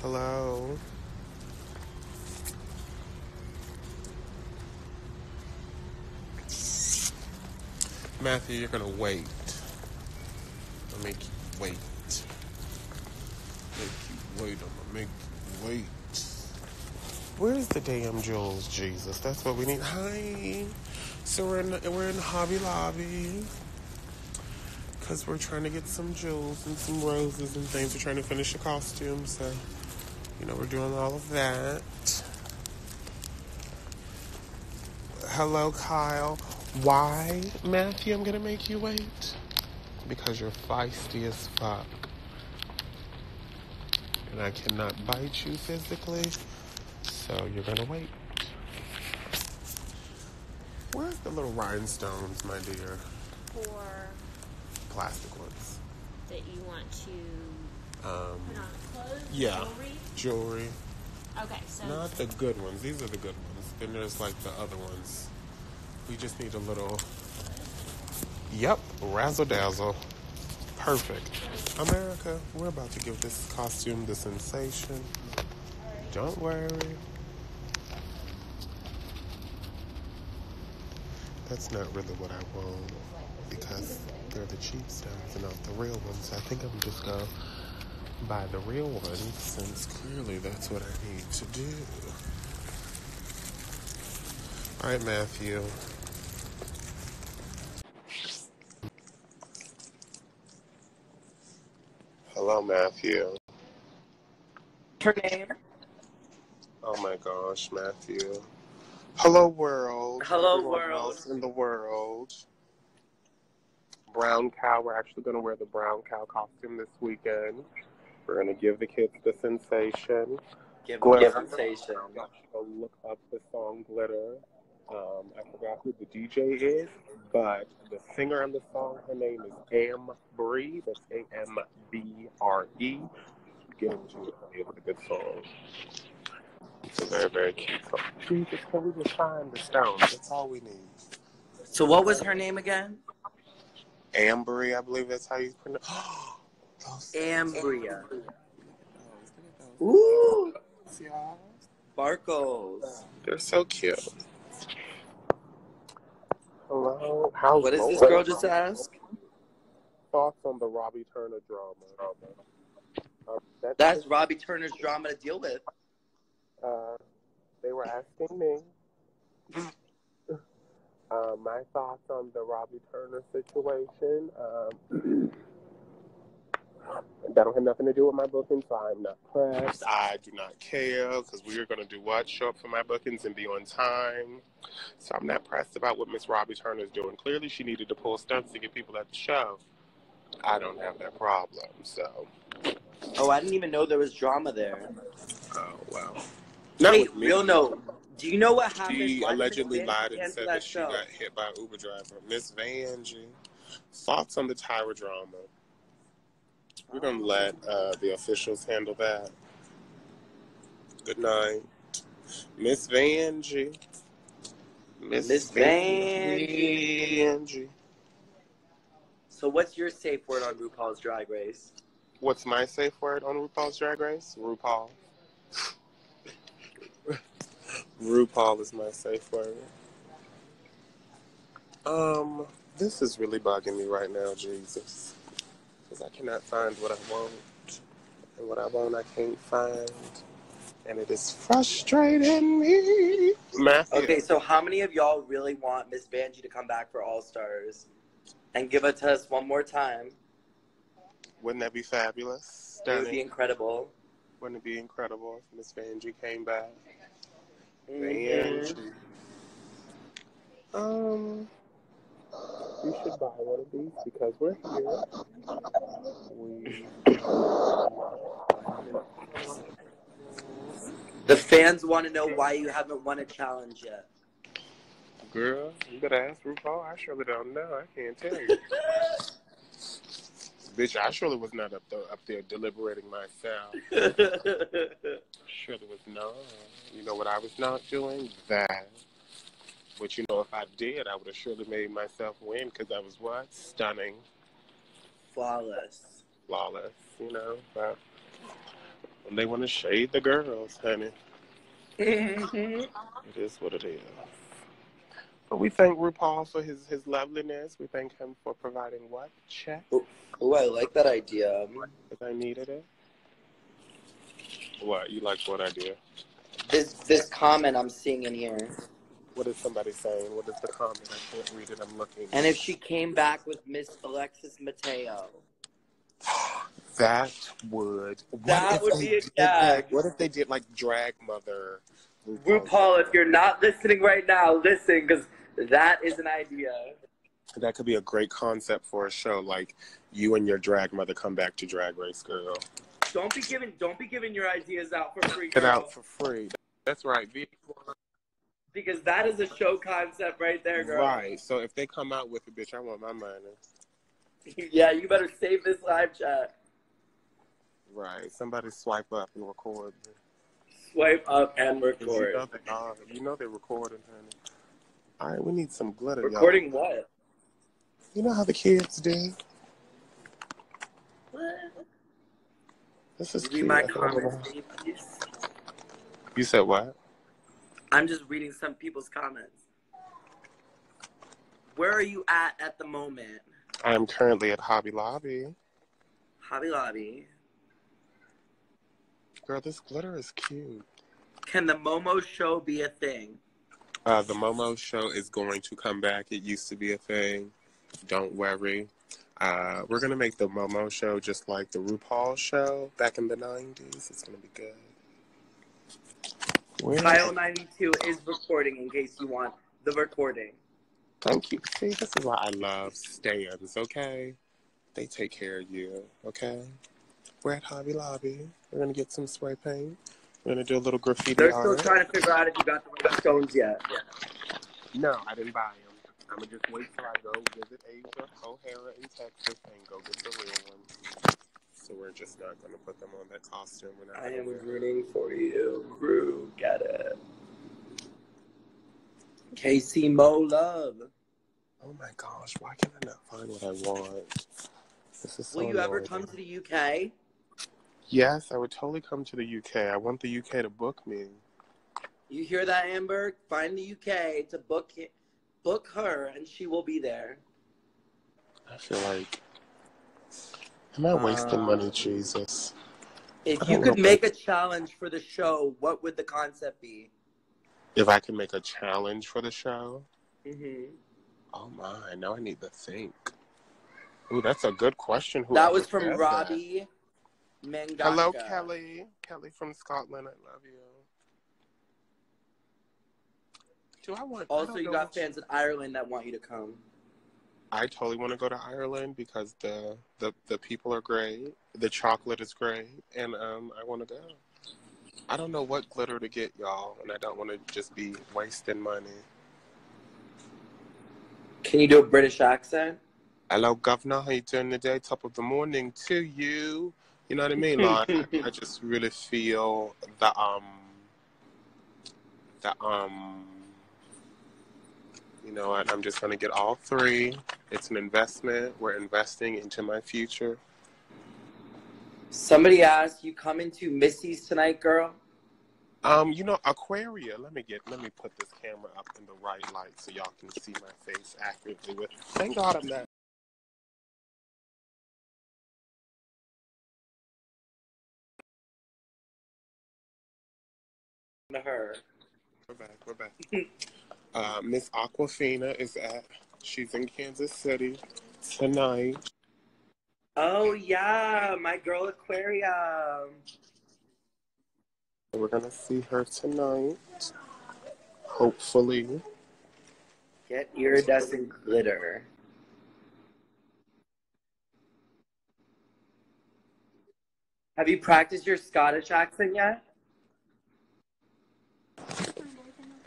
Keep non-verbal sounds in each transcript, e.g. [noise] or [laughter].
Hello. Matthew, you're gonna wait. I'll make you wait. Make you wait. I'm gonna make you wait. Where's the damn jewels, Jesus? That's what we need. Hi. So we're in we're in Hobby Lobby because we're trying to get some jewels and some roses and things. We're trying to finish the costume, so you know we're doing all of that. Hello, Kyle. Why, Matthew? I'm gonna make you wait because you're feisty as fuck, and I cannot bite you physically. So you're gonna wait. Where's the little rhinestones, my dear? for Plastic ones. that you want to Um, clothes, yeah. jewelry. jewelry. Okay, so Not the good ones. These are the good ones. Then there's like the other ones. We just need a little. Yep, razzle dazzle. Perfect. America, we're about to give this costume the sensation. Don't worry. That's not really what I want because they're the cheap stones and not the real ones. I think I'm just gonna buy the real one since clearly that's what I need to do. All right, Matthew. Hello, Matthew. her name? Oh my gosh, Matthew. Hello, world. Hello, Everyone world. else in the world. Brown cow. We're actually going to wear the brown cow costume this weekend. We're going to give the kids the sensation. Give Glitter. me sensation. Y'all should go look up the song Glitter. Um, I forgot who the DJ is, but the singer on the song, her name is Am Bree. That's A M B R E. Get into it. It's a good song. It's a very, very cute song. Jesus, can we just find the stones? That's all we need. So what was her name again? Ambry, I believe that's how you pronounce [gasps] [gasps] [gasps] Ambria. Ooh. Sparkles. They're so cute. Hello. How's What does this girl just ask? Thoughts on the Robbie Turner drama? Uh, that- That's Robbie Turner's drama to deal with. uh, they were asking me [laughs] uh, my thoughts on the Robbie Turner situation. Um, that don't have nothing to do with my bookings, so I'm not pressed. I do not care because we are going to do what? Show up for my bookings and be on time. So I'm not pressed about what Miss Robbie Turner is doing. Clearly, she needed to pull stunts to get people at the show. I don't have that problem, so Oh, I didn't even know there was drama there. oh well. Not Wait, with me. real note. Do you know what happened? She Why allegedly lied and said that that she got hit by an Uber driver. Miss Vanjie. Thoughts on the Tyra drama? We're gonna let uh, the officials handle that. Good night, Miss Vanjie. Miss Vanjie. So what's your safe word on RuPaul's Drag Race? What's my safe word on RuPaul's Drag Race? RuPaul. [laughs] RuPaul is my safe word. Um, this is really bugging me right now, Jesus. Because I cannot find what I want. And what I want, I can't find. And it is frustrating me. Matthew. Okay, so how many of y'all really want Miss Vanjie to come back for All Stars and give it to us one more time? Wouldn't that be fabulous? It would be incredible. Wouldn't it be incredible if Miss Vanjie came back? Mhm. Vanjie. Um, you should buy one of these because we're here. We. The fans want to know why you haven't won a challenge yet. Girl, you better ask RuPaul. I surely don't know. I can't tell you. [laughs] Bitch, I surely was not up there, up there deliberating myself. [laughs] Surely was not. You know what I was not doing? That. But you know, if I did, I would have surely made myself win because I was what? Stunning, Flawless. flawless. You know, but They want to shade the girls, honey. Mhm. It is what it is. But we thank RuPaul for his, his loveliness. We thank him for providing what? Check? oh, I like that idea. If I needed it. What? You like what idea? This this comment I'm seeing in here. What is somebody saying? What is the comment? I can't read it. I'm looking. And if she came back with Miss Alexis Mateo. That would. That would be a gag. that- What if they did like drag mother? RuPaul, if you're not listening right now, listen, because that is an idea. That could be a great concept for a show. Like you and your drag mother come back to Drag Race Girl. Don't be giving don't be giving your ideas out for free. Get out for free. That's right. Because that is a show concept right there, girl. Right. So if they come out with a bitch, I want my money. [laughs] yeah, you better save this live chat. Right. Somebody swipe up and record. Swipe up and 'Cause You know record. they are. You know they're recording, honey. All right, we need some glitter, y'all. Recording what? You know how the kids do. What? This is Read cute. my comments, about- baby, please. You said what? I'm just reading some people's comments. Where are you at at the moment? I am currently at Hobby Lobby. Hobby Lobby. Girl, this glitter is cute. Can the Momo show be a thing? Uh, the Momo show is going to come back. It used to be a thing. Don't worry. Uh, we're gonna make the Momo show just like the RuPaul show back in the '90s. It's gonna be good. Where- Kyle 92 is recording in case you want the recording. Thank you. See, this is why I love stands. Okay, they take care of you. Okay, we're at Hobby Lobby. We're gonna get some spray paint. We're gonna do a little graffiti They're still art. trying to figure out if you got the stones yet. No, I didn't buy them. I'm gonna just wait till I go visit Asia O'Hara in Texas and go get the real ones. So we're just not gonna put them on that costume. We're not. I am rooting for you. Gru, get it. Casey Mo Love. Oh my gosh! Why can I not find what I want? This is so Will you ever come to the UK? Yes, I would totally come to the UK. I want the UK to book me. You hear that, Amber? Find the UK to book it, book her, and she will be there. I feel like. Am I wasting Um, money, Jesus? If you could make a challenge for the show, what would the concept be? If I could make a challenge for the show, Mm-hmm. oh my! Now I need to think. Ooh, that's a good question. That was from that. Robbie Mangaka. Hello, Kelly. Kelly from Scotland. I love you. Do I want? Also, don't you got fans in Ireland that want you to come. I totally want to go to Ireland because the the the people are great, the chocolate is great, and um, I want to go. I don't know what glitter to get y'all, and I don't want to just be wasting money. Can you do a British accent? Hello, Governor. How you doing today? Top of the morning to you. You know what I mean? Like, [laughs] I just really feel the um, the um, you know what? I'm just gonna get all three. It's an investment. We're investing into my future. Somebody asked you coming to Missy's tonight, girl. Um, you know, Aquaria. Let me get. Let me put this camera up in the right light so y'all can see my face accurately. With thank God I'm not. To her. We're back. We're back. [laughs] uh, Miss Aquafina is at. She's in Kansas City tonight. Oh yeah, my girl Aquarium. We're gonna see her tonight. Hopefully. Get iridescent glitter. Have you practiced your Scottish accent yet?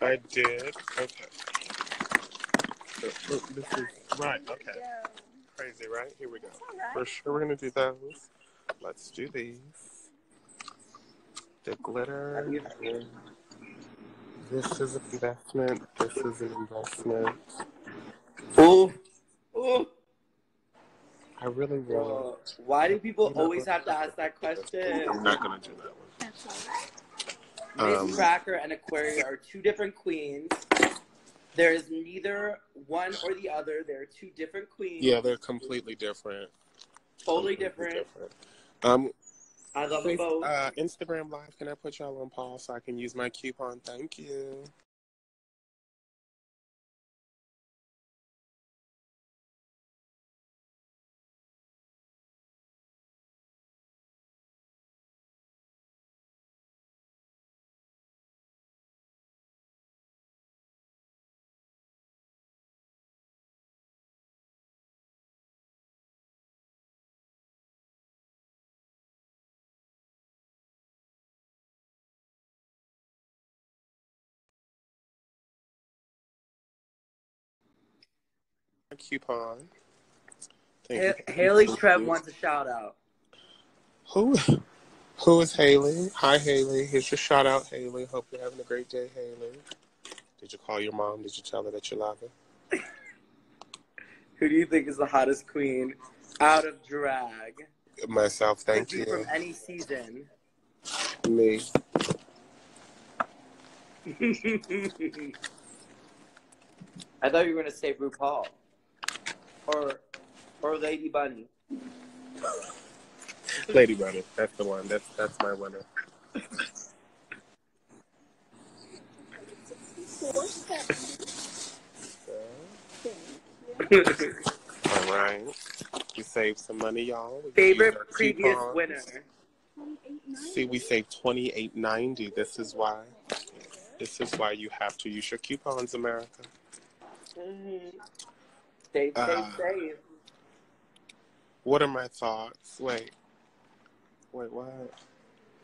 I did. Okay. Oh, This is right. Okay. Crazy, right? Here we go. For sure, we're gonna do those. Let's do these. The glitter. This is an investment. This is an investment. Ooh, ooh. I really want. Why do people always have to ask that question? I'm not gonna do that one. That's all right. Miss Um, Cracker and Aquaria are two different queens. There is neither one or the other. They're two different queens. Yeah, they're completely different. totally Completely different. Um, I love them both. uh, Instagram Live, can I put y'all on pause so I can use my coupon? Thank you. Coupon. Thank Ha- you. Haley Trev wants a shout out. Who? Who is Haley? Hi, Haley. Here's your shout out, Haley. Hope you're having a great day, Haley. Did you call your mom? Did you tell her that you love her? [laughs] Who do you think is the hottest queen out of drag? Myself, thank Could you. From any season. Me. [laughs] I thought you were gonna say RuPaul or or Lady Bunny. [laughs] Lady Bunny. That's the one. That's that's my winner. [laughs] All right. We saved some money, y'all. We Favorite previous coupons. winner. See, we saved twenty eight ninety. This is why. This is why you have to use your coupons, America. Mhm. Save, save, Uh, save. What are my thoughts? Wait. Wait, what?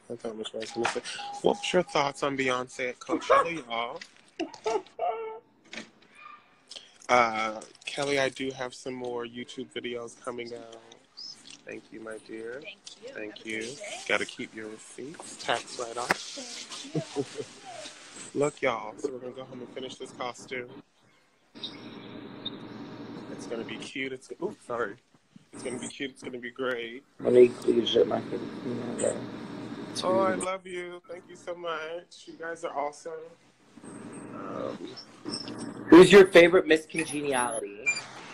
I thought Miss Rice was gonna say. What's your thoughts on Beyonce at Coachella, y'all? [laughs] Uh, Kelly, I do have some more YouTube videos coming out. Thank you, my dear. Thank you. Thank Have you. Got to keep your receipts. Tax write off. Thank you. [laughs] Look, y'all. So we're gonna go home and finish this costume. It's gonna be cute. It's ooh, sorry. It's gonna be cute. It's gonna be great. Monique, please shut my okay. Oh, I love you. Thank you so much. You guys are awesome. Um, Who's your favorite Miss Congeniality?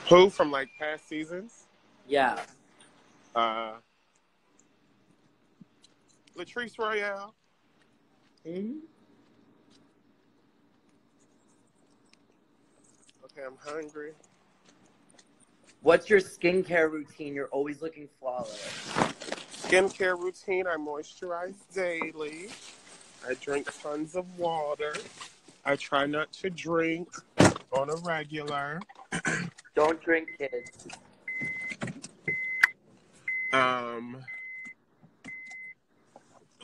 who from like past seasons? Yeah. Uh, Latrice Royale. Hmm? Okay, I'm hungry. What's your skincare routine? You're always looking flawless. Skincare routine. I moisturize daily. I drink tons of water. I try not to drink on a regular. [clears throat] Don't drink, kids. Um.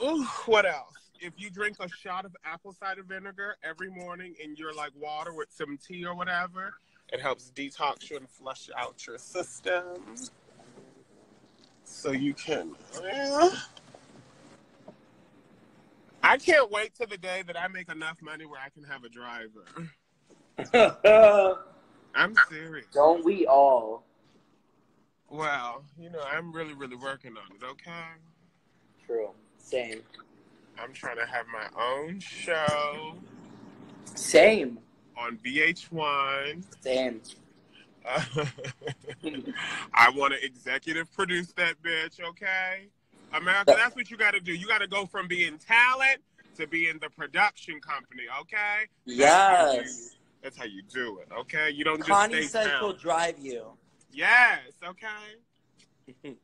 Ooh, what else? If you drink a shot of apple cider vinegar every morning and you're like water with some tea or whatever, it helps detox you and flush out your system. So you can. I can't wait to the day that I make enough money where I can have a driver. [laughs] I'm serious. Don't we all? Well, you know, I'm really, really working on it, okay? True. Same. I'm trying to have my own show Same. On VH1. Same. [laughs] I want to executive produce that bitch, okay? America, that's what you got to do. You got to go from being talent to being the production company, okay? That's how you- Yes. That's how you do it, okay? You don't just Connie stay says she'll drive you. Yes, okay? [laughs]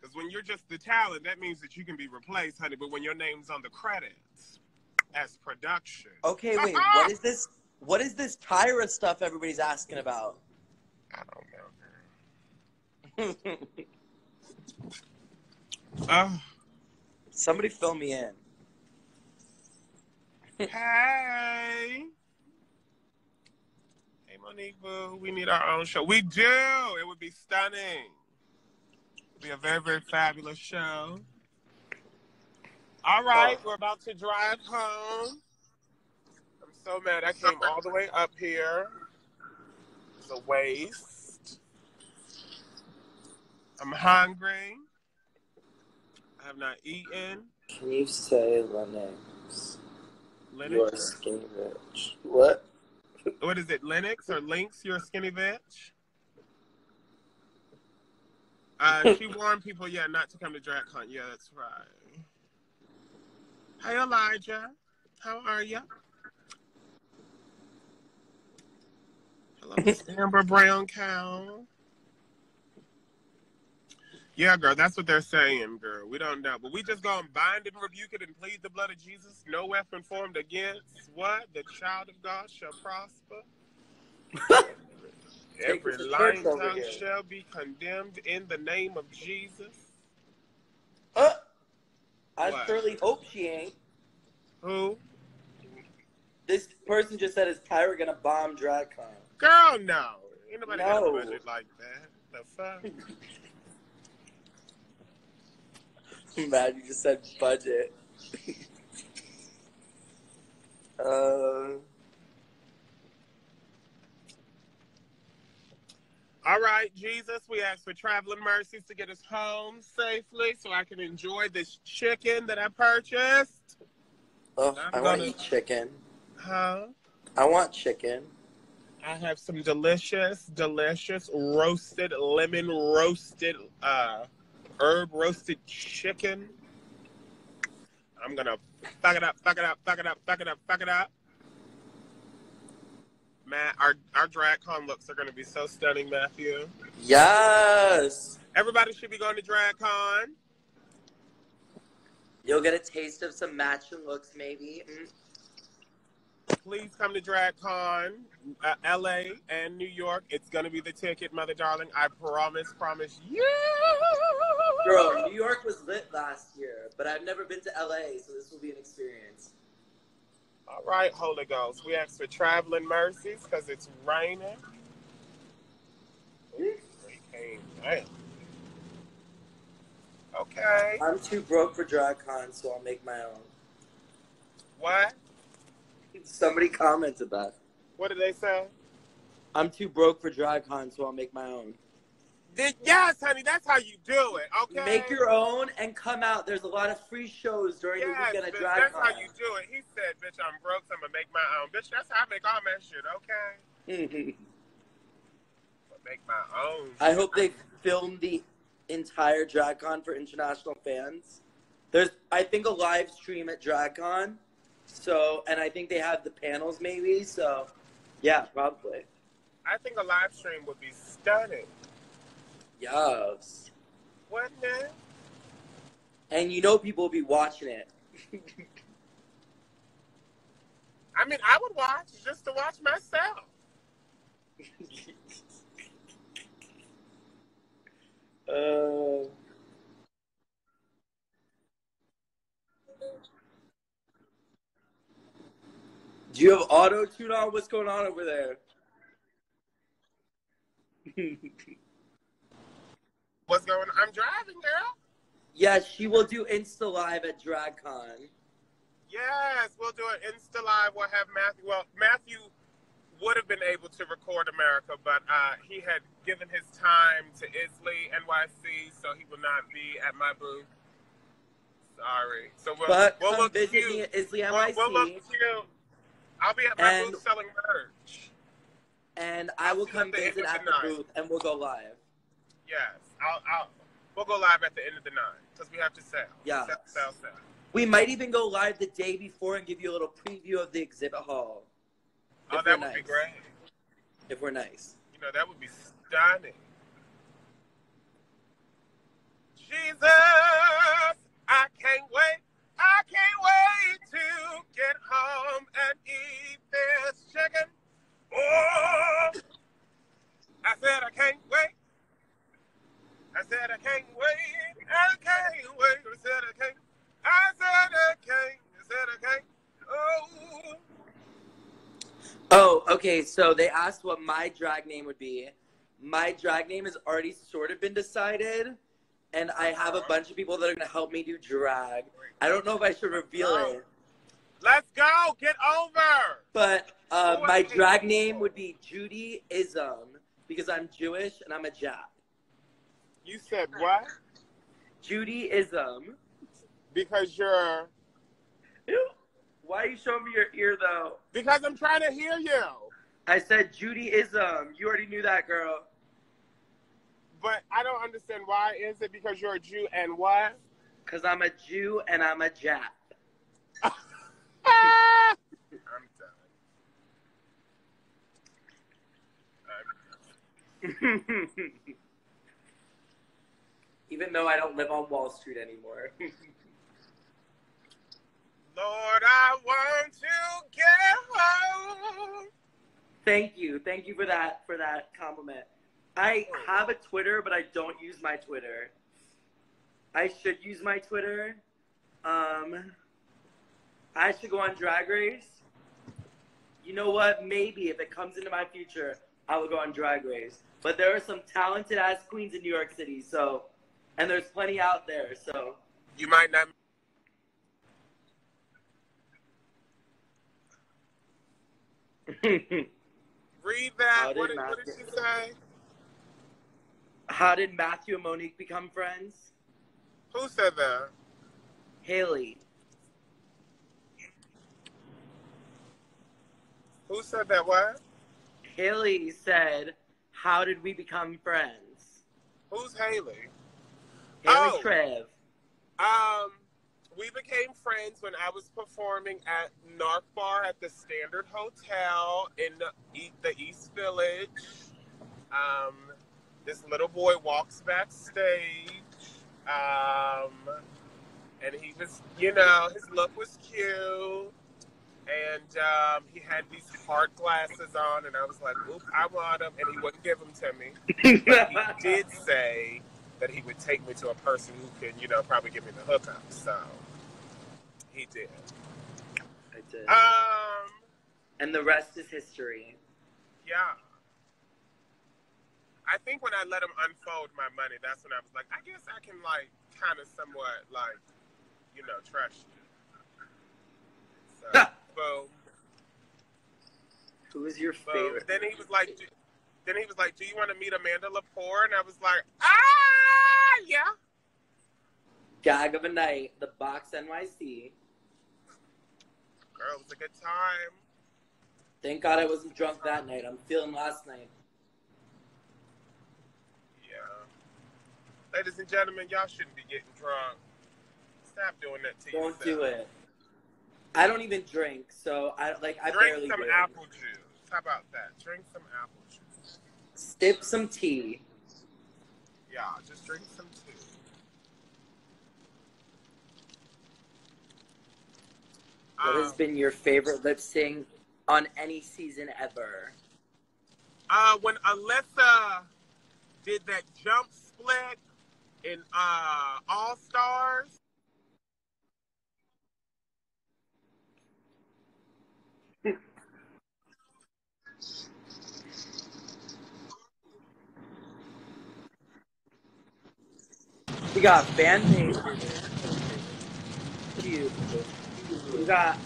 Because when you're just the talent, that means that you can be replaced, honey. But when your name's on the credits as production, Okay, [laughs] wait. what is this? What is this Tyra stuff everybody's asking about? I don't know. Oh, [laughs] Somebody fill me in. hey. Hey, Monique Boo. We need our own show. We do. It would be stunning. It'd be a very, very fabulous show. All right, we're about to drive home. So mad. I came all the way up here. It's a waste. I'm hungry. I have not eaten. Can you say Lennox? You're Linux? skinny bitch. What? What is it? Linux or Lynx? You're a skinny bitch. Uh, she [laughs] warned people, yeah, not to come to DragCon. Yeah, that's right. Hey, Elijah. How are you? Hello, Miss Amber Brown Cow. Yeah, girl, that's what they're saying, girl. We don't know. But we just gonna bind and rebuke it and plead the blood of Jesus. No weapon formed against what? The child of God shall prosper. [laughs] Every lying tongue shall be condemned in the name of Jesus. Uh, I What? surely hope she ain't. Who? This person just said, is Tyra gonna bomb DragCon? Girl, no. Ain't nobody got a No. budget like that. The fuck? [laughs] Mad, you just said budget. [laughs] uh, All right, Jesus, we ask for traveling mercies to get us home safely so I can enjoy this chicken that I purchased. oh, I'm I want to eat chicken. Huh? I want chicken. I have some delicious, delicious roasted, lemon roasted, uh, herb roasted chicken. I'm gonna fuck it up, fuck it up, fuck it up, fuck it up, fuck it up. Matt, our our DragCon looks are gonna be so stunning, Matthew. Yes! Everybody should be going to DragCon. You'll get a taste of some matching looks, maybe. Mm. Please come to DragCon, uh, LA and New York. It's gonna be the ticket, mother darling. I promise, promise you. Girl, New York was lit last year, but I've never been to LA, so this will be an experience. All right, Holy Ghost. We ask for traveling mercies because it's raining. Ooh, came down. Okay. I'm too broke for DragCon, so I'll make my own. What? Somebody commented that. What did they say? I'm too broke for DragCon, so I'll make my own. Did, yes, honey. That's how you do it. Okay. Make your own and come out. There's a lot of free shows during the Yes, weekend at bitch, that's how you do it. He said, "Bitch, I'm broke, so I'm gonna make my own." Bitch, that's how I make all that shit. Okay. [laughs] Make my own. I hope they film the entire DragCon for international fans. There's, I think, a live stream at DragCon. So, and I think they have the panels maybe. So, yeah, probably. I think a live stream would be stunning, Yes. wouldn't it? And you know people will be watching it. [laughs] I mean, I would watch just to watch myself. [laughs] uh, do you have auto tune on? What's going on over there? [laughs] What's going on? I'm driving, girl. yeah, she will do Insta Live at DragCon. Yes, we'll do an Insta Live. We'll have Matthew. Well, Matthew would have been able to record America, but uh, he had given his time to Isley NYC, so he will not be at my booth. Sorry. So we'll, But we'll look visit cute. me at Isley We'll, NYC, we'll look cute. I'll be at my And- booth selling merch. and I will come at visit at the booth, and we'll go live. Yes, I'll, I'll. We'll go live at the end of the night because we have to sell. Yeah. Sell, sell, sell. We might even go live the day before and give you a little preview of the exhibit hall. Oh, If that would be nice. great. If we're nice. You know, that would be stunning. Jesus, I can't wait. I can't wait to get home and eat this chicken. Oh, I said I can't wait. I said I can't wait. I can't wait. I said I can't. I said I can't. I said I can't. Oh. Oh, okay. So they asked what my drag name would be. My drag name has already sort of been decided, and I have a bunch of people that are going to help me do drag. I don't know if I should reveal it, Let's go. Get over. but uh, my drag name would be Judy Ism because I'm Jewish and I'm a Jap. You said what? Judy Ism. Judy Ism. because you're Ew. Why are you showing me your ear though? because I'm trying to hear you. I said Judaism. You already knew that, girl. But I don't understand why is it because you're a Jew and what? Cause I'm a Jew and I'm a Jap. I'm done. I'm Even though I don't live on Wall Street anymore. [laughs] Lord, I want to get home. Thank you. Thank you for that for that compliment. I have a Twitter, but I don't use my Twitter. I should use my Twitter. Um I should go on Drag Race. You know what? Maybe if it comes into my future, I will go on Drag Race. But there are some talented ass queens in New York City, so and there's plenty out there, so You might not. [laughs] Read that. How did What did, what did she say? How did Matthew and Monique become friends? Who said that? Haley. Who said that? What? Haley said, How did we become friends? Who's Haley? Haley Oh. Trev. Um, we became friends when I was performing at Narc Bar at the Standard Hotel in the, the East Village. Um, this little boy walks backstage. Um, and he was, you know, his look was cute. And um, he had these hard glasses on, and I was like, oop, I want them. And he wouldn't give them to me. But he [laughs] did say that he would take me to a person who can, you know, probably give me the hookup. So he did. I did. Um, and the rest is history. yeah. I think when I let him unfold my money, that's when I was like, I guess I can like kind of somewhat like, you know, trust you. So, boom, Who is your boom. favorite? Then he was like, do, then he was like, "Do you want to meet Amanda Lepore?" And I was like, Ah, yeah. Gag of a night, the box NYC. Girl, it was a good time. Thank God I wasn't drunk that night. I'm feeling last night. Yeah. Ladies and gentlemen, y'all shouldn't be getting drunk. Stop doing that to Don't yourself. do it. I don't even drink, so I like I Drink barely some do. apple juice. How about that? Drink some apple juice. Sip some tea. Yeah, just drink some tea. What Um, has been your favorite lip sync on any season ever? uh, when Alyssa did that jump split in uh, All Stars, [laughs] We got fan pages. Cute. We got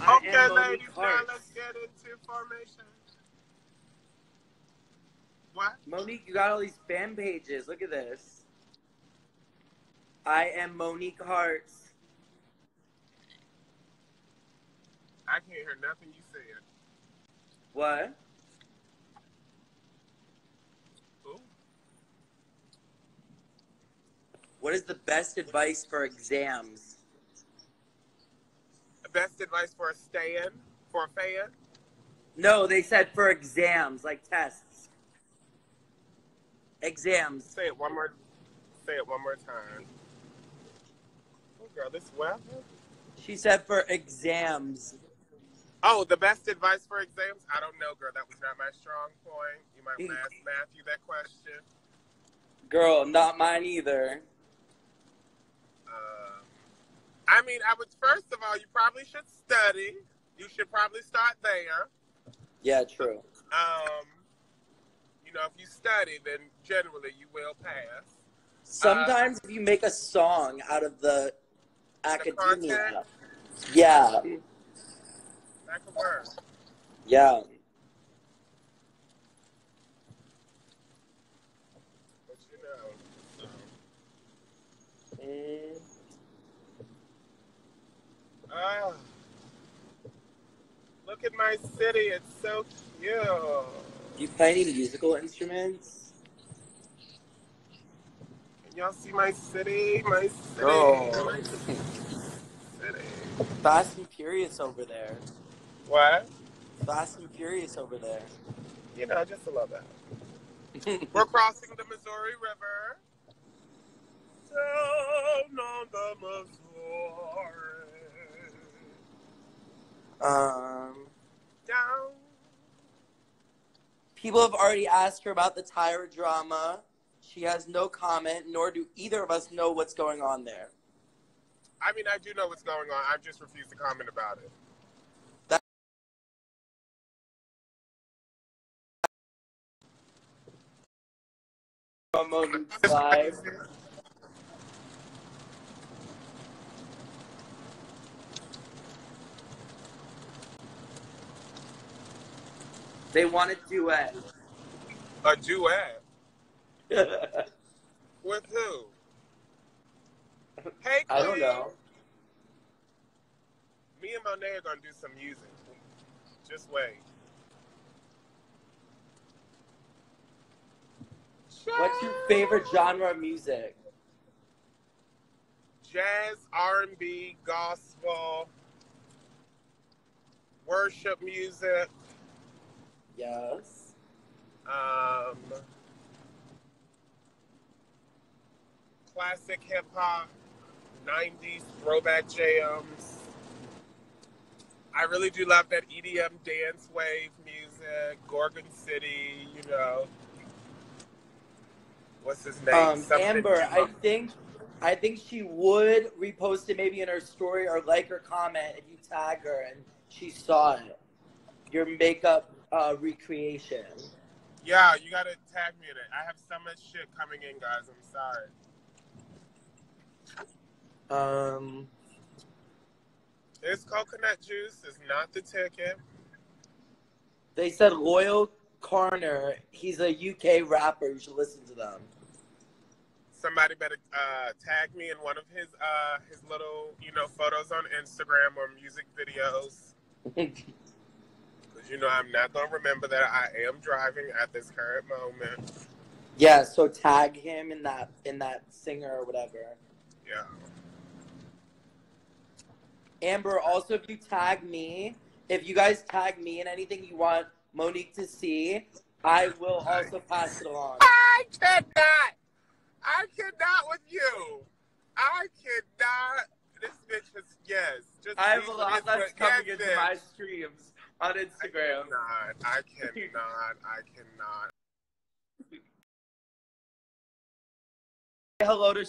I okay, ladies, now let's get into formation. What? Monique, you got all these fan pages. Look at this. I am Monique Hearts. I can't hear nothing you said. What? Ooh. What is the best advice for exams? Best advice for a stand, for a fan? No, they said for exams, like tests. Exams. Say it one more. Say it one more time. Girl, this weather. She said for exams. Oh, the best advice for exams? I don't know, girl. That was not my strong point. You might want to ask Matthew that question. Girl, not mine either. Um, I mean, I would first of all, you probably should study. You should probably start there. Yeah, true. Um, you know, if you study, then generally you will pass. Sometimes if you make a song out of the academia. Yeah. Back to work. Yeah. Mm. Look at my city. It's so cute. Do you play any musical instruments? Can y'all see my city? My city. Girl. My [laughs] city. Fast and Furious over there. What? Fast and Furious over there. You know, I just a little bit. We're crossing the Missouri River. Down on the Missouri. um, Down. people have already asked her about the Tyra drama. She has no comment, nor do either of us know what's going on there. I mean, I do know what's going on. I just refuse to comment about it. Monique's live. They want a duet. A duet [laughs] with who? Hey, I don't know. Me and Monet are gonna do some music. Just wait. What's your favorite genre of music? Jazz, R and B, gospel, worship music. Yes. um, classic hip hop, 90s throwback jams. I really do love that EDM dance wave music, Gorgon City, you know. What's his name? Um, Amber, I think I think she would repost it maybe in her story or like her comment if you tag her and she saw it. Your makeup uh, recreation. Yeah, you gotta tag me in it. I have so much shit coming in, guys. I'm sorry. Um, It's coconut juice. It's not the ticket. they said Loyle Carner. He's a UK rapper. You should listen to them. Somebody better uh, tag me in one of his uh, his little you know photos on Instagram or music videos. [laughs] Because you know I'm not gonna remember that I am driving at this current moment. yeah, so tag him in that in that singer or whatever. Yeah. Amber, also if you tag me, if you guys tag me in anything you want Monique to see, I will also pass it along. I cannot. I cannot with you. I cannot. This bitch is yes. Just I have a lot that's coming into bitch. my streams on Instagram. I cannot. I cannot. I cannot. Say [laughs] hello to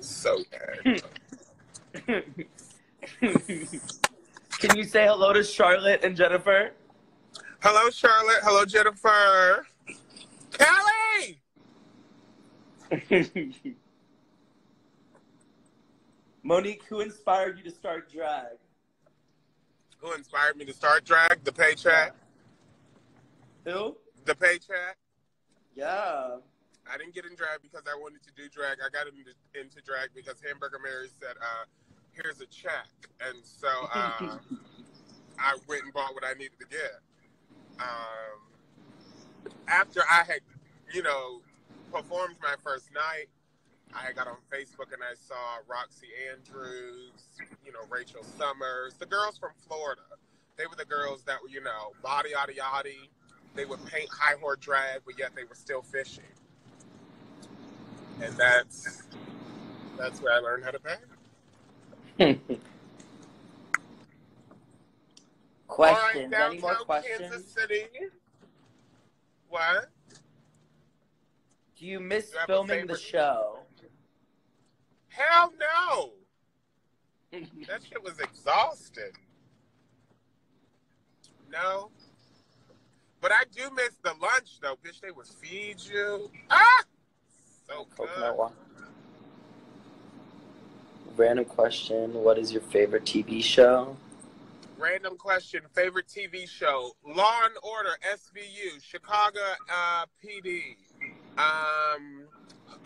So bad. [laughs] Can you say hello to Charlotte and Jennifer? Hello, Charlotte. Hello, Jennifer. Kelly. [laughs] Monique, who inspired you to start drag? Who inspired me to start drag? The paycheck. Who? The paycheck. Yeah. I didn't get in drag because I wanted to do drag. I got into, into drag because Hamburger Mary said, uh, "Here's a check," and so uh, [laughs] I went and bought what I needed to get. Um, after I had, you know, performed my first night, I got on Facebook and I saw Roxy Andrews, you know, Rachel Summers, the girls from Florida. They were the girls that were, you know, body yada yada. They would paint high horse drag, but yet they were still fishing. And that's that's where I learned how to paint. [laughs] Questions? Right, Any more questions? Kansas City. What? Do you miss Do you have a filming the show? Hell no. [laughs] That shit was exhausting. No. But I do miss the lunch though, bitch. They would feed you. Ah! So good. Coconut water. Random question. What is your favorite TV show? Random question. Favorite TV show? Law and Order, SVU, Chicago uh, PD. Um,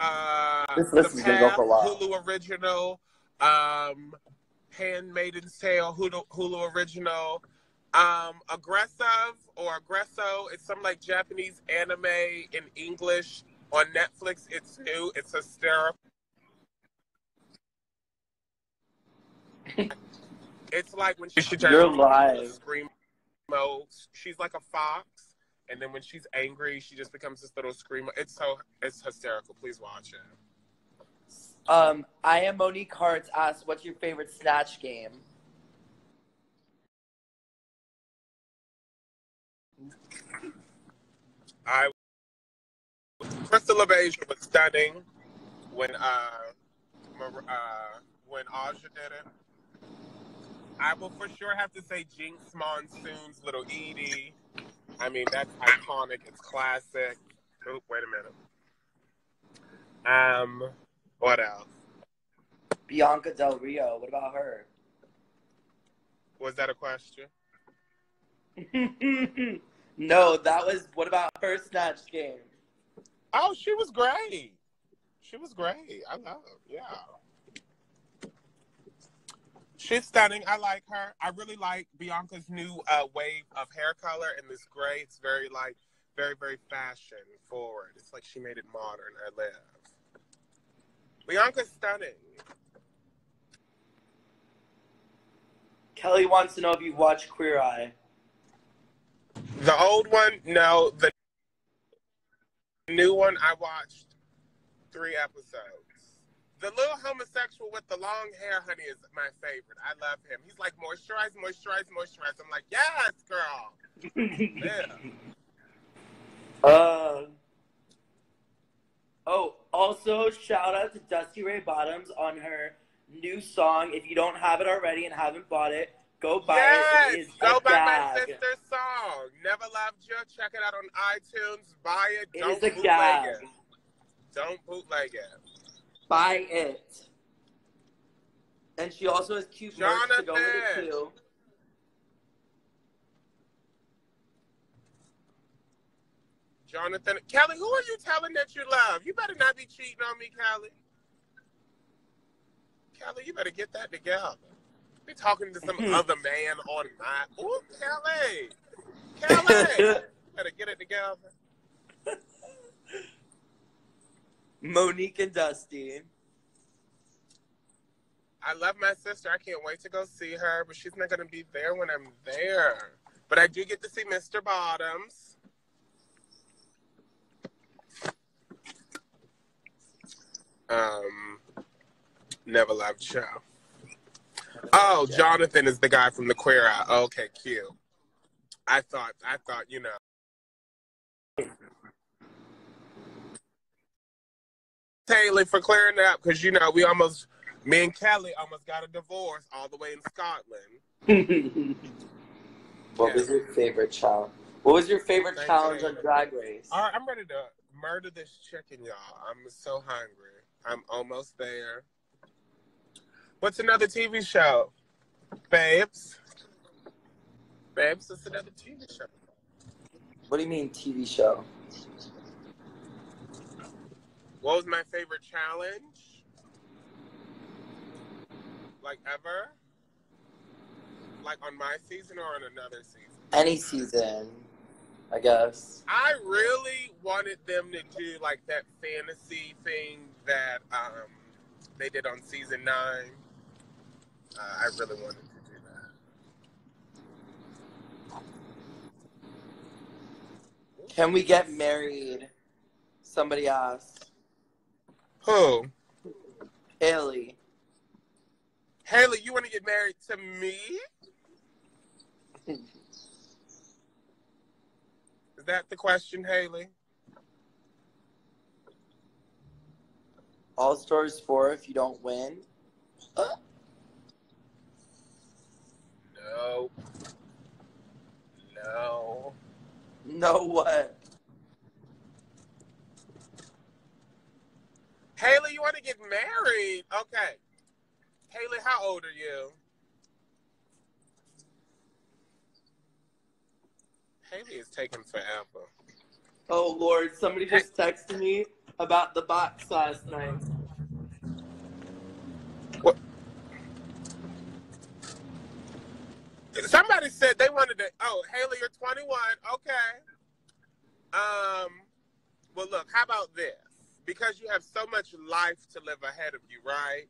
uh, This list is gonna go for a while. Hulu original. um, Handmaiden's Tale, Hulu, Hulu original. Um, Aggressive or Aggresso. It's some like Japanese anime in English on Netflix. It's new. It's hysterical. it's like when she, she turns You're into live. screamo. She's like a fox, and then when she's angry, she just becomes this little screamer. It's so it's hysterical. Please watch it. Um, I am Monique Hartz asked, "What's your favorite snatch game?" I Crystal LaBeija was stunning when uh, Mar- uh when Aja did it. I will for sure have to say Jinkx Monsoon's Little Edie. I mean that's iconic. It's classic. Oop, wait a minute. Um, what else? Bianca Del Rio. What about her? Was that a question? [laughs] no, that was. What about her snatch game? Oh, she was great. She was great. I love her. Yeah. She's stunning. I like her. I really like Bianca's new uh, wave of hair color and this gray. It's very like very very fashion forward. It's like she made it modern. I live. Bianca's stunning. Kelly wants to know if you've watched Queer Eye. The old one, no. The new one, I watched three episodes. The little homosexual with the long hair, honey, is my favorite. I love him. He's like moisturize, moisturize, moisturize. I'm like, yes, girl. Yeah. [laughs] Uh. Oh, also shout out to Dusty Ray Bottoms on her new song. If you don't have it already and haven't bought it, go buy yes, it. Go buy my sister's song. Never loved you. Check it out on iTunes. Buy it. It Don't bootleg gag. it. Don't bootleg it. Buy it. And she also has cute merch to go with it too. Jonathan, Kelly, who are you telling that you love? You better not be cheating on me, Kelly. Kelly, you better get that together. Be talking to some other man on my. Ooh, Kelly, [laughs] Kelly, better get it together. Monique and Dusty. I love my sister. I can't wait to go see her, but she's not going to be there when I'm there. But I do get to see Mr. Bottoms. Um, never loved show. Oh, Jonathan is the guy from the Queer Eye. Oh, okay, cute. I thought, I thought, you know. Taylor for clearing it up because you know we almost, me and Kelly almost got a divorce all the way in Scotland. [laughs] what was your favorite challenge? What was your favorite Thank challenge you. on Drag Race? All right, I'm ready to murder this chicken, y'all. I'm so hungry. I'm almost there. What's another TV show? Babes. Babes, what's another TV show? What do you mean TV show? What was my favorite challenge? Like ever? Like on my season or on another season? Any season, I guess. I really wanted them to do like that fantasy thing that um, they did on season nine. Uh, I really wanted to do that. Can we get married? Somebody asked. Who? Haley. Haley, you want to get married to me? [laughs] Is that the question, Haley? All Stars 4 if you don't win. Uh, No. No. no what? Haley, you want to get married? Okay. Haley, how old are you? Haley is taking forever. Oh Lord, somebody just texted me about the box last night. Somebody said they wanted to. Oh, Haley, you're 21. Okay. Um. Well, look. How about this? Because you have so much life to live ahead of you, right?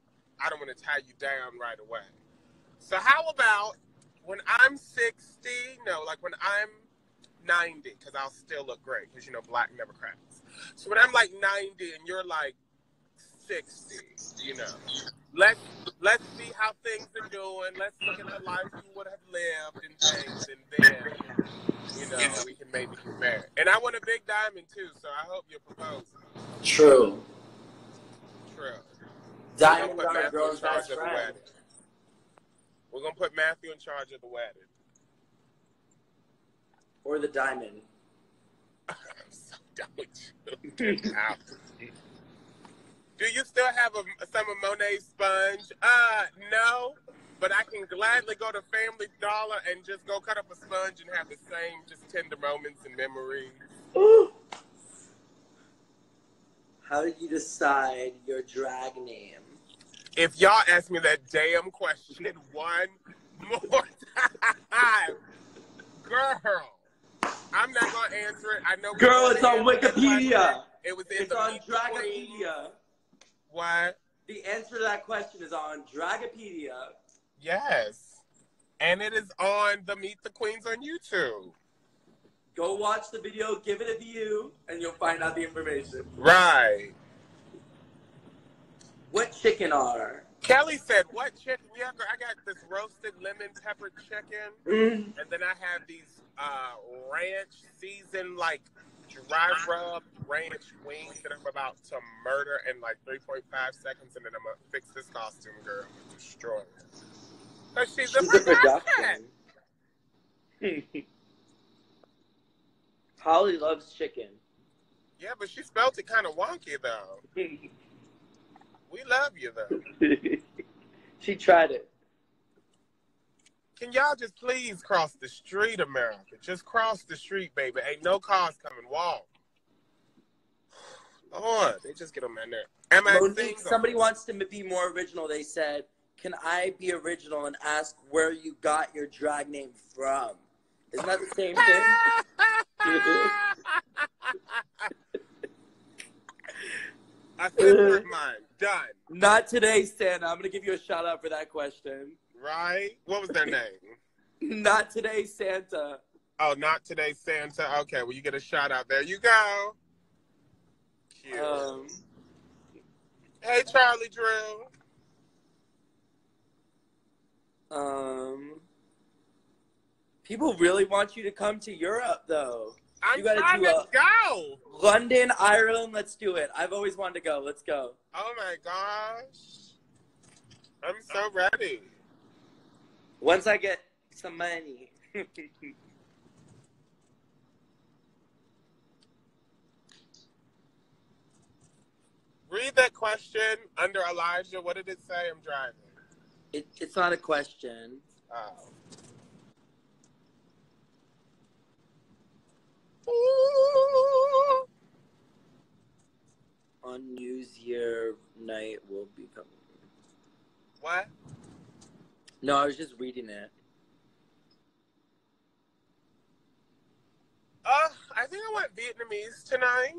I don't want to tie you down right away. So how about when I'm 60? No, like when I'm 90, because I'll still look great, because you know black never cracks. So when I'm like 90 and you're like 60, you know, let's let's see how things are doing. Let's look at the life you would have lived and things, and then you know we can maybe get married. And I want a big diamond too, so I hope you're proposing. True. True. Diamonds We're gonna put a Matthew girl's in charge best of the friend. wedding. We're gonna put Matthew in charge of the wedding. Or the diamond. [laughs] I'm so done with you. Do you still have a, some of Monet's sponge? Uh, no. But I can gladly go to Family Dollar and just go cut up a sponge and have the same just tender moments and memories. Ooh. [gasps] How did you decide your drag name? If y'all ask me that damn question [laughs] one more time, girl, I'm not gonna answer it. I know. Girl, it's on Wikipedia. It was in It's the on Meet the Queen. Dragapedia. What? The answer to that question is on Dragapedia. Yes. And it is on the Meet the Queens on YouTube. Go watch the video, give it a view, and you'll find out the information. Right. What chicken are? Kelly said, What chicken? Yeah, girl, I got this roasted lemon pepper chicken. Mm. And then I have these uh, ranch seasoned, like dry rub ranch wings that I'm about to murder in like 3.5 seconds. And then I'm to fix this costume, girl, and destroy her. She's, She's a production. [laughs] Holly loves chicken. Yeah, but she spelled it kind of wonky, though. [laughs] We love you, though. [laughs] she tried it. Can y'all just please cross the street, America? Just cross the street, baby. Ain't no cars coming. Walk. Lord, they just get on my nerve. Am I Monique, somebody wants to be more original. They said, "Can I be original and ask where you got your drag name from?" Isn't that the same thing? Sister of mine. Done. Not today, Santa. I'm gonna give you a shout out for that question. Right? What was their name? [laughs] Not today, Santa. Oh, not today, Santa. Okay, well, you get a shout out. There you go. Cute. Um, hey, Charlie Drew. um, people really want you to come to Europe, though. I'm You gotta trying to go. London, Ireland. Let's do it. I've always wanted to go. Let's go. Oh my gosh. I'm so ready. Once I get some money. [laughs] Read that question under Elijah. What did it say? I'm driving. it, it's not a question. Oh. Ooh. On New Year night, will be coming. What? No, I was just reading it. Uh, I think I want Vietnamese tonight.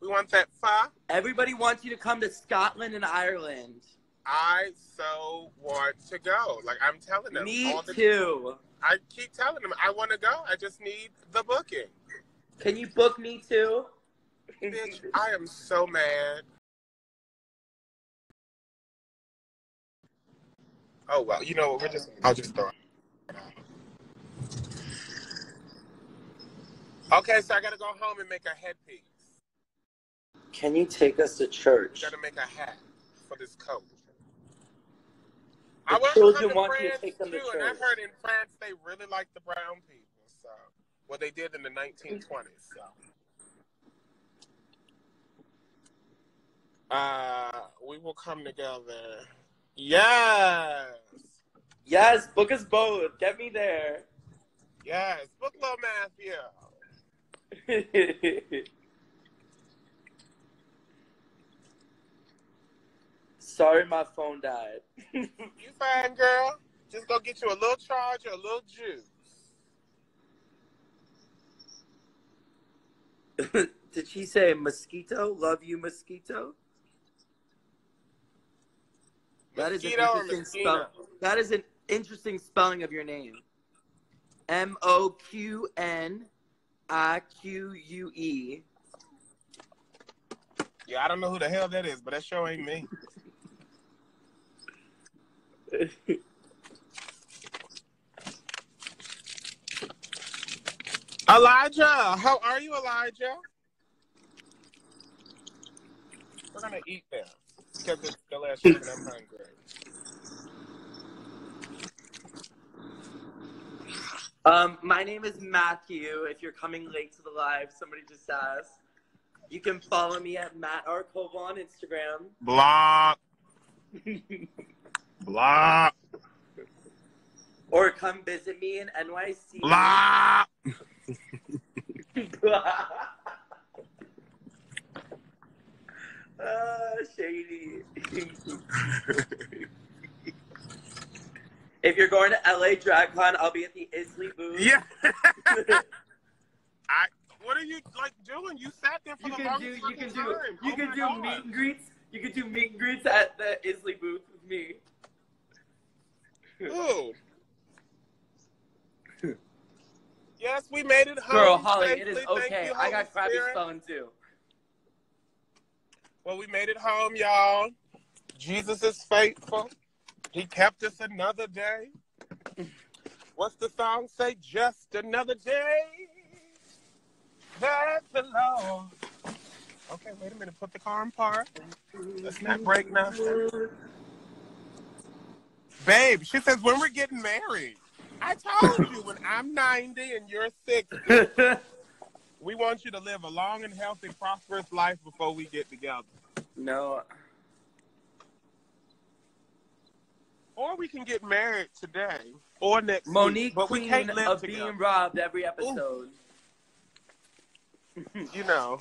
We want that pho. Everybody wants you to come to Scotland and Ireland. I so want to go. Like I'm telling them. Me all the- too. I keep telling them I want to go. I just need the booking. Can you book me too? Bitch, I am so mad. Oh well, you know what? We're just. I'll just throw. it. Okay, so I gotta go home and make a headpiece. Can you take us to church? gotta make a hat for this coat. The I want children to want you to France take them to too, and I church. heard in France they really like the brown people. So, well, they did in the 1920s. So, uh, we will come together. Yes, Yes, book us both. Get me there. yes. Book Lil Matthew. [laughs] Sorry, my phone died. [laughs] You fine, girl. Just go get you a little charge or a little juice. [laughs] Did she say mosquito? Love you, mosquito. That is an Mosquito interesting spell. That is an interesting spelling of your name. M O Q N I Q U E. Yeah, I don't know who the hell that is, but that show ain't me. [laughs] Elijah, how are you, Elijah? We're gonna eat now because it's delicious and I'm hungry. Um, my name is Matthew. If you're coming late to the live, somebody just asked. You can follow me at Matt R. Kova on Instagram. Block, [laughs] block, or come visit me in NYC. block. [laughs] [laughs] Ah, shady. [laughs] if you're going to LA DragCon, I'll be at the Isley booth. Yeah. [laughs] I. What are you like doing? You sat there for You the can do you can do time. you Oh can do God. meet and greets. You can do meet and greets at the Isley booth with me. Ooh. [laughs] Yes, we made it home. Girl, Holly, it is okay. you, I got Holy crappy Spirit. phone too. Well, we made it home, y'all. Jesus is faithful. He kept us another day. What's the song say? Just another day. That's the Lord. Okay, wait a minute. Put the car in park. Let's not break nothing. Babe, she says, when we're getting married. I told you when I'm 90 and you're 60, [laughs] we want you to live a long and healthy, prosperous life before we get together. no. Or we can get married today or next Monique week. But we can't live of together. being robbed every episode. [laughs] You know.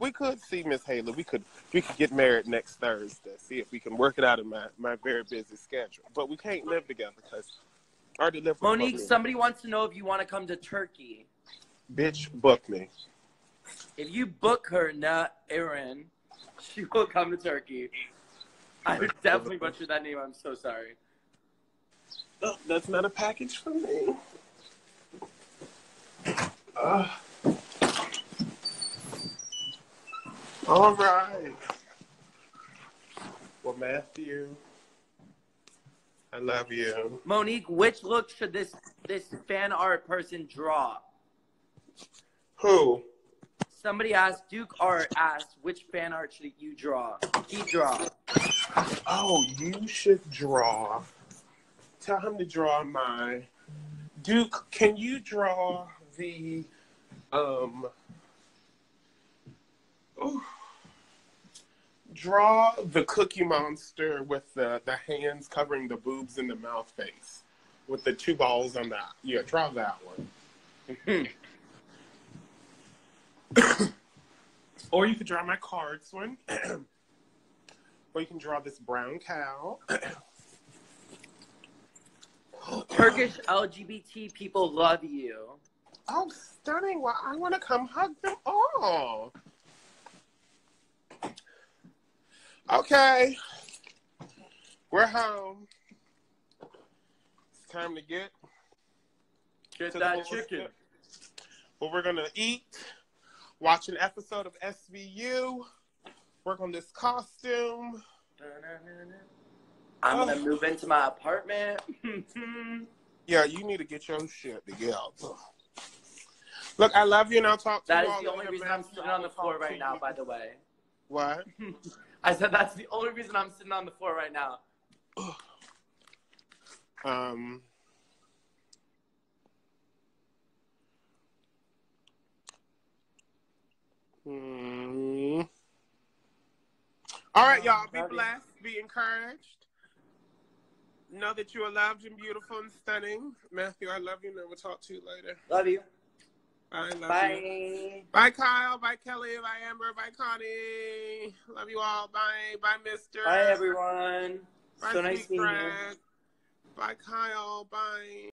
We could see Miss Haley. We could we could get married next Thursday. See if we can work it out in my, my very busy schedule. But we can't live together because I already with Monique, somebody wants to know if you want to come to Turkey. Bitch, book me. If you book her, not Erin, she will come to Turkey. I would [laughs] definitely butcher that name. I'm so sorry. Oh, that's not a package for me. Uh, all right. Well, Matthew, I love you. Monique, which look should this this fan art person draw? Who? Somebody asked Duke Art asked which fan art should you draw? He draw. Oh, you should draw. Tell him to draw my Duke. Can you draw the um? ooh, draw the Cookie Monster with the the hands covering the boobs and the mouth face, with the two balls on that. Yeah, draw that one. [coughs] or you could draw my cards one. [coughs] or you can draw this brown cow. [coughs] Turkish LGBT people love you. Oh, stunning. Well, I want to come hug them all. Okay. We're home. It's time to get Get to that chicken. step. Well, we're going to eat, watch an episode of SVU, work on this costume. I'm gonna move into my apartment. [laughs] Yeah, you need to get your shit together. Look, I love you, and I'll talk to that you is all the only reason I'm sitting on the floor right now, by the way. What? [laughs] I said that's the only reason I'm sitting on the floor right now. [sighs] Um. hmm. All right, y'all. Be blessed. Be encouraged. Know that you are loved and beautiful and stunning. Matthew, I love you, and we'll talk to you later. Love you. I love you. Bye. Bye, Kyle. Bye, Kelly. Bye, Amber. Bye, Connie. Love you all. Bye. Bye, Mister. Bye, everyone. Bye, So nice meeting you. Bye, Kyle. Bye.